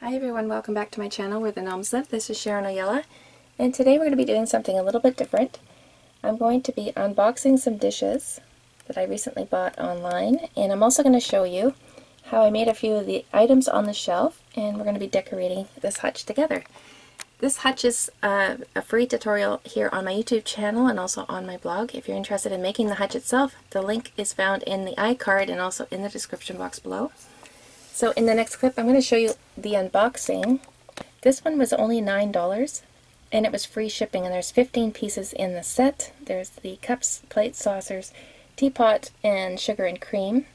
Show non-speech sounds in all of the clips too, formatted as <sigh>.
Hi everyone, welcome back to my channel where the gnomes live. This is Sharon Ojala and today we're going to be doing something a little bit different. I'm going to be unboxing some dishes that I recently bought online and I'm also going to show you how I made a few of the items on the shelf and we're going to be decorating this hutch together. This hutch is uh, a free tutorial here on my YouTube channel and also on my blog. If you're interested in making the hutch itself, the link is found in the iCard and also in the description box below. So in the next clip, I'm going to show you the unboxing. This one was only $9 and it was free shipping and there's 15 pieces in the set. There's the cups, plates, saucers, teapot, and sugar and cream.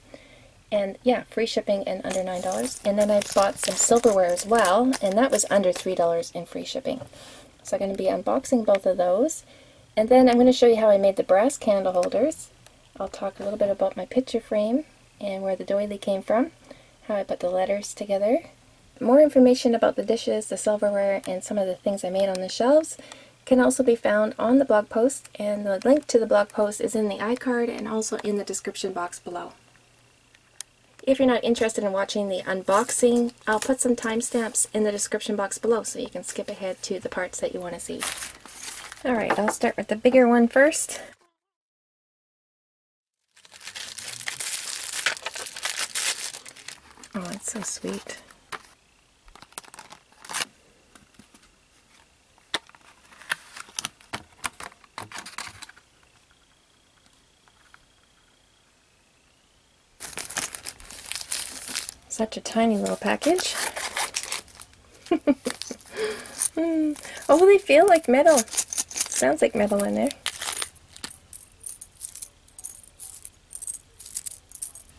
And yeah, free shipping and under $9. And then I bought some silverware as well and that was under $3 in free shipping. So I'm going to be unboxing both of those. And then I'm going to show you how I made the brass candle holders. I'll talk a little bit about my picture frame and where the doily came from how I put the letters together. More information about the dishes, the silverware, and some of the things I made on the shelves can also be found on the blog post, and the link to the blog post is in the iCard and also in the description box below. If you're not interested in watching the unboxing, I'll put some timestamps in the description box below so you can skip ahead to the parts that you want to see. Alright, I'll start with the bigger one first. Oh, it's so sweet. Such a tiny little package. <laughs> Oh, they feel like metal. Sounds like metal in there.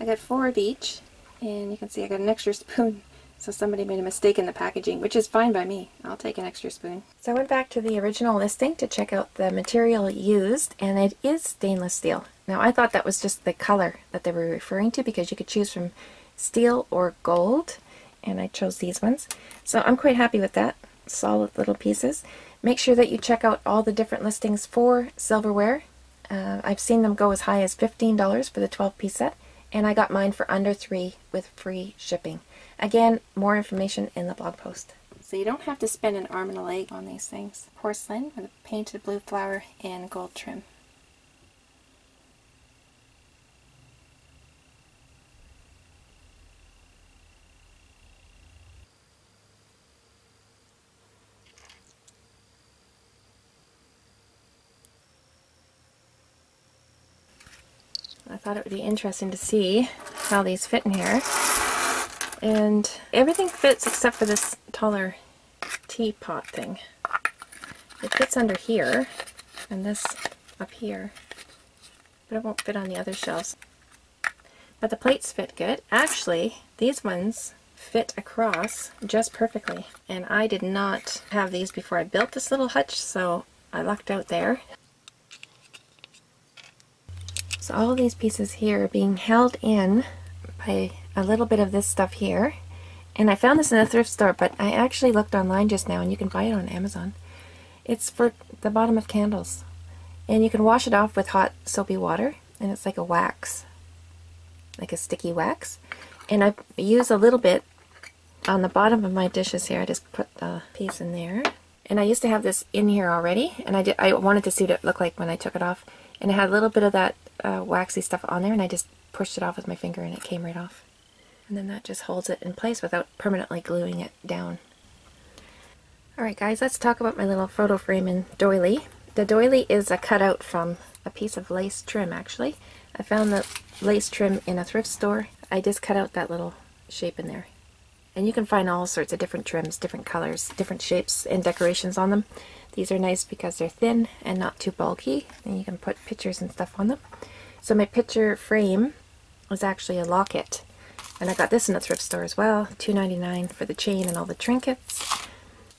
I got four of each. And you can see I got an extra spoon. So somebody made a mistake in the packaging, which is fine by me. I'll take an extra spoon. So I went back to the original listing to check out the material used, and it is stainless steel. Now I thought that was just the color that they were referring to because you could choose from steel or gold, and I chose these ones. So I'm quite happy with that. Solid little pieces. Make sure that you check out all the different listings for silverware. Uh, I've seen them go as high as $15 for the 12 piece set and I got mine for under three with free shipping. Again, more information in the blog post. So you don't have to spend an arm and a leg on these things. Porcelain with a painted blue flower and gold trim. Thought it would be interesting to see how these fit in here. And everything fits except for this taller teapot thing. It fits under here, and this up here, but it won't fit on the other shelves. But the plates fit good. Actually, these ones fit across just perfectly. And I did not have these before I built this little hutch, so I lucked out there. So all these pieces here are being held in by a little bit of this stuff here. And I found this in a thrift store, but I actually looked online just now and you can buy it on Amazon. It's for the bottom of candles. And you can wash it off with hot soapy water and it's like a wax. Like a sticky wax. And I use a little bit on the bottom of my dishes here. I just put the piece in there. And I used to have this in here already and I, did, I wanted to see what it looked like when I took it off. And it had a little bit of that uh, waxy stuff on there and I just pushed it off with my finger and it came right off. And then that just holds it in place without permanently gluing it down. Alright guys, let's talk about my little photo frame and doily. The doily is a cutout from a piece of lace trim actually. I found the lace trim in a thrift store. I just cut out that little shape in there. And you can find all sorts of different trims, different colors, different shapes and decorations on them. These are nice because they're thin and not too bulky, and you can put pictures and stuff on them. So my picture frame was actually a locket, and I got this in a thrift store as well, $2.99 for the chain and all the trinkets.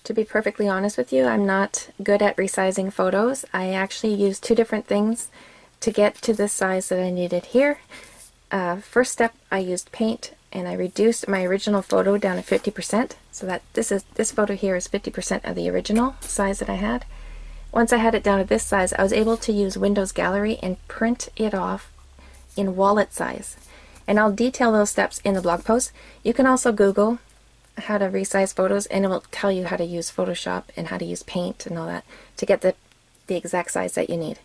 To be perfectly honest with you, I'm not good at resizing photos. I actually used two different things to get to the size that I needed here. Uh, first step, I used paint and I reduced my original photo down to 50% so that this is this photo here is 50% of the original size that I had. Once I had it down to this size, I was able to use Windows Gallery and print it off in wallet size. And I'll detail those steps in the blog post. You can also Google how to resize photos and it will tell you how to use Photoshop and how to use paint and all that to get the, the exact size that you need.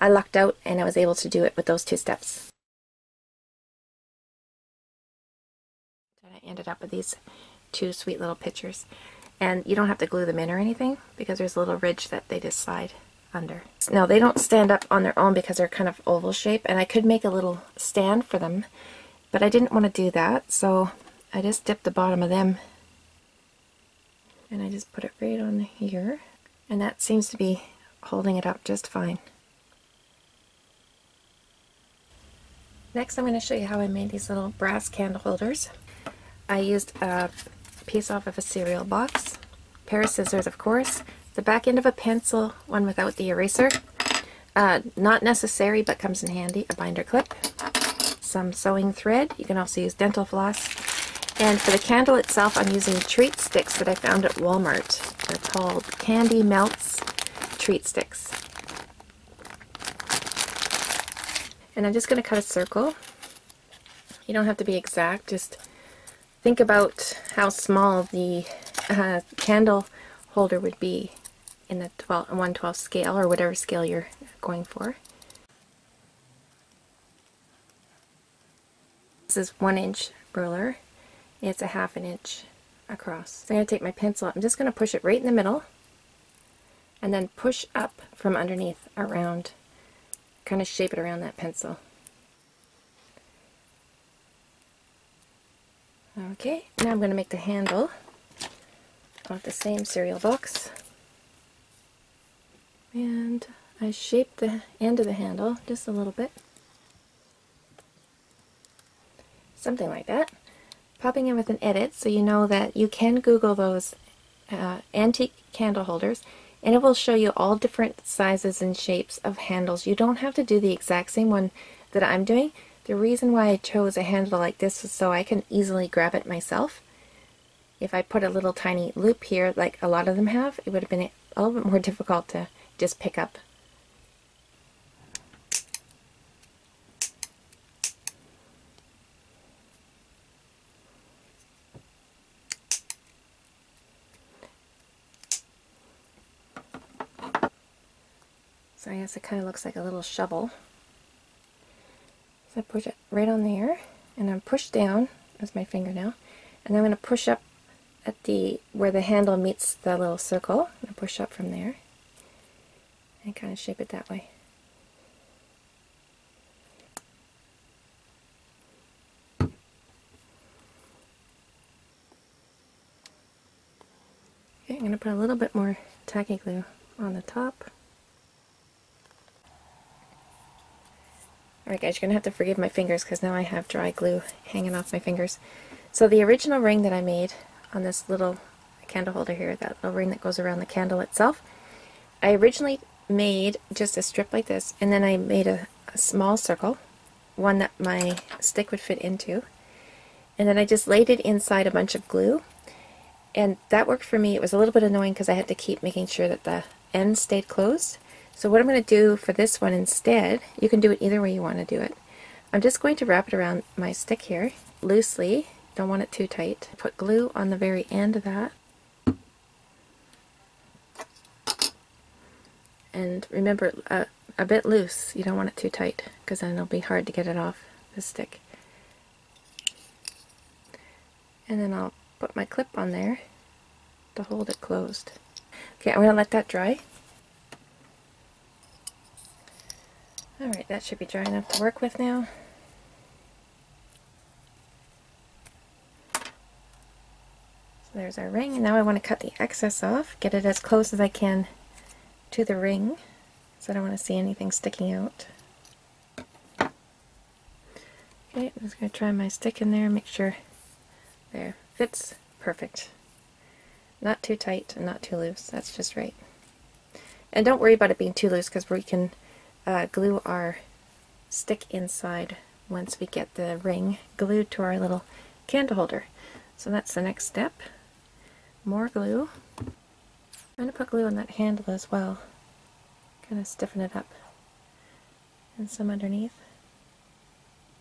I lucked out and I was able to do it with those two steps. I ended up with these two sweet little pictures. And you don't have to glue them in or anything because there's a little ridge that they just slide under. Now they don't stand up on their own because they're kind of oval shape and I could make a little stand for them but I didn't want to do that so I just dipped the bottom of them and I just put it right on here and that seems to be holding it up just fine. Next I'm going to show you how I made these little brass candle holders. I used a piece off of a cereal box, pair of scissors of course, the back end of a pencil, one without the eraser, uh, not necessary but comes in handy, a binder clip, some sewing thread, you can also use dental floss, and for the candle itself, I'm using treat sticks that I found at Walmart. They're called Candy Melts Treat Sticks. And I'm just going to cut a circle. You don't have to be exact, just think about how small the uh, candle holder would be in the 12, 112 scale or whatever scale you're going for. This is one inch ruler it's a half an inch across. So I'm going to take my pencil, I'm just going to push it right in the middle and then push up from underneath around, kind of shape it around that pencil. Okay, now I'm going to make the handle off the same cereal box. And I shaped the end of the handle just a little bit. Something like that popping in with an edit so you know that you can Google those uh, antique candle holders and it will show you all different sizes and shapes of handles. You don't have to do the exact same one that I'm doing. The reason why I chose a handle like this was so I can easily grab it myself. If I put a little tiny loop here like a lot of them have, it would have been a little bit more difficult to just pick up So I guess it kind of looks like a little shovel. So I push it right on there, and I'm pushed down, as my finger now, and I'm going to push up at the where the handle meets the little circle, and push up from there, and kind of shape it that way. Okay, I'm going to put a little bit more tacky glue on the top. Alright guys, you're going to have to forgive my fingers because now I have dry glue hanging off my fingers. So the original ring that I made on this little candle holder here, that little ring that goes around the candle itself, I originally made just a strip like this and then I made a, a small circle, one that my stick would fit into, and then I just laid it inside a bunch of glue and that worked for me. It was a little bit annoying because I had to keep making sure that the end stayed closed. So what I'm going to do for this one instead, you can do it either way you want to do it. I'm just going to wrap it around my stick here, loosely, don't want it too tight. Put glue on the very end of that. And remember, uh, a bit loose, you don't want it too tight, because then it'll be hard to get it off the stick. And then I'll put my clip on there to hold it closed. Okay, I'm going to let that dry. Alright, that should be dry enough to work with now. So there's our ring, and now I want to cut the excess off, get it as close as I can to the ring, so I don't want to see anything sticking out. Okay, I'm just going to try my stick in there, make sure there, fits perfect. Not too tight and not too loose, that's just right. And don't worry about it being too loose because we can uh, glue our stick inside once we get the ring glued to our little candle holder. So that's the next step. More glue. I'm going to put glue on that handle as well. Kind of stiffen it up. And some underneath.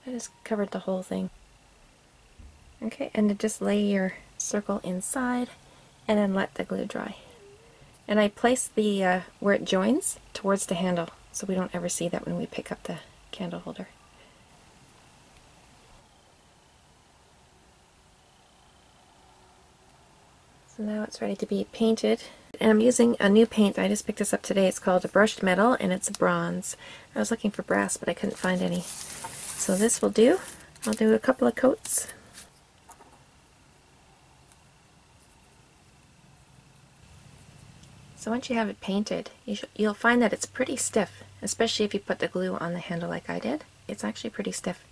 I just covered the whole thing. Okay, and to just lay your circle inside, and then let the glue dry. And I place the, uh, where it joins, towards the handle, so we don't ever see that when we pick up the candle holder. So now it's ready to be painted. And I'm using a new paint. I just picked this up today. It's called a brushed metal and it's bronze. I was looking for brass but I couldn't find any. So this will do. I'll do a couple of coats. So once you have it painted, you you'll find that it's pretty stiff, especially if you put the glue on the handle like I did. It's actually pretty stiff.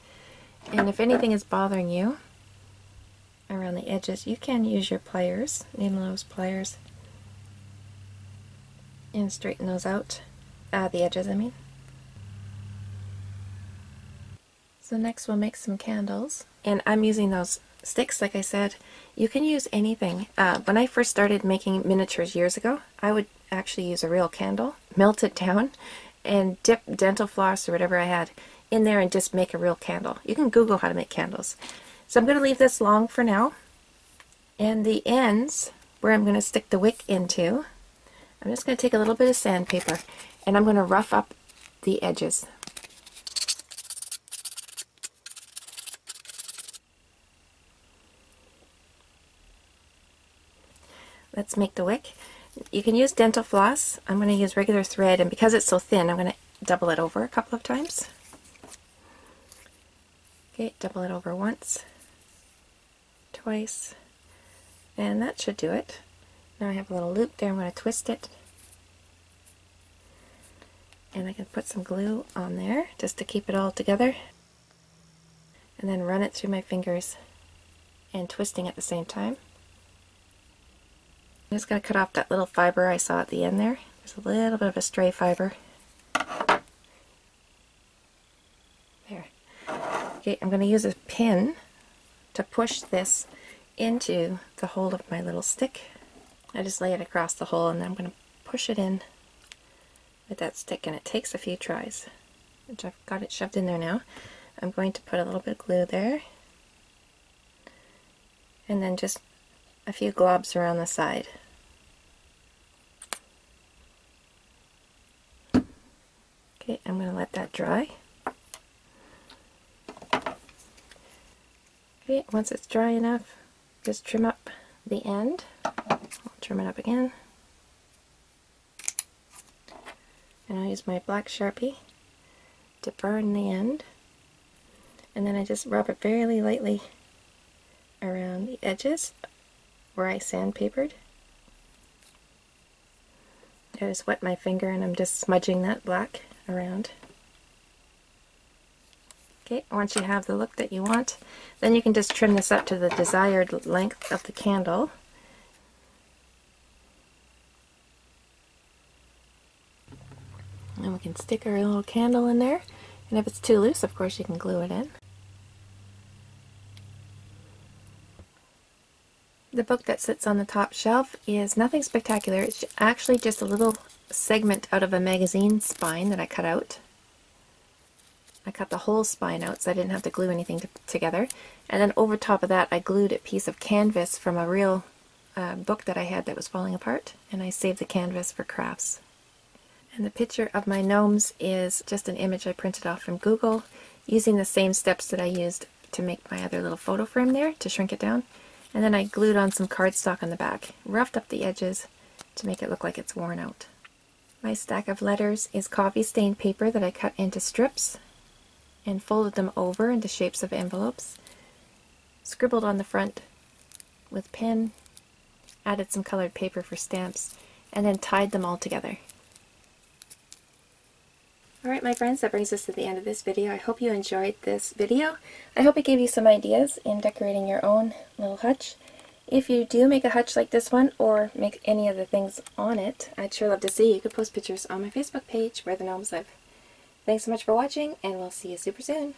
And if anything is bothering you around the edges, you can use your pliers, nose pliers, and straighten those out. Uh, the edges, I mean. So next we'll make some candles. And I'm using those sticks, like I said. You can use anything. Uh, when I first started making miniatures years ago, I would actually use a real candle, melt it down, and dip dental floss or whatever I had in there and just make a real candle. You can Google how to make candles. So I'm going to leave this long for now. And the ends, where I'm going to stick the wick into, I'm just going to take a little bit of sandpaper and I'm going to rough up the edges. Let's make the wick. You can use dental floss. I'm going to use regular thread and because it's so thin I'm going to double it over a couple of times. Okay, double it over once, twice, and that should do it. Now I have a little loop there, I'm going to twist it. And I can put some glue on there just to keep it all together. And then run it through my fingers and twisting at the same time. I'm just going to cut off that little fiber I saw at the end there. There's a little bit of a stray fiber. There. Okay, I'm going to use a pin to push this into the hole of my little stick. I just lay it across the hole and I'm going to push it in with that stick and it takes a few tries which I've got it shoved in there now. I'm going to put a little bit of glue there and then just a few globs around the side. Okay, I'm going to let that dry. Okay, once it's dry enough, just trim up the end I'll trim it up again. And I'll use my black Sharpie to burn the end. And then I just rub it very lightly around the edges where I sandpapered. I just wet my finger and I'm just smudging that black around. Okay, once you have the look that you want, then you can just trim this up to the desired length of the candle. And we can stick our little candle in there. And if it's too loose, of course, you can glue it in. The book that sits on the top shelf is nothing spectacular. It's actually just a little segment out of a magazine spine that I cut out. I cut the whole spine out so I didn't have to glue anything together. And then over top of that I glued a piece of canvas from a real uh, book that I had that was falling apart. And I saved the canvas for crafts. And the picture of my gnomes is just an image I printed off from Google using the same steps that I used to make my other little photo frame there to shrink it down. And then I glued on some cardstock on the back, roughed up the edges to make it look like it's worn out. My stack of letters is coffee stained paper that I cut into strips and folded them over into shapes of envelopes. Scribbled on the front with pen, added some colored paper for stamps, and then tied them all together. Alright my friends, that brings us to the end of this video. I hope you enjoyed this video. I hope it gave you some ideas in decorating your own little hutch. If you do make a hutch like this one, or make any of the things on it, I'd sure love to see. You could post pictures on my Facebook page, where the gnomes live. Thanks so much for watching, and we'll see you super soon.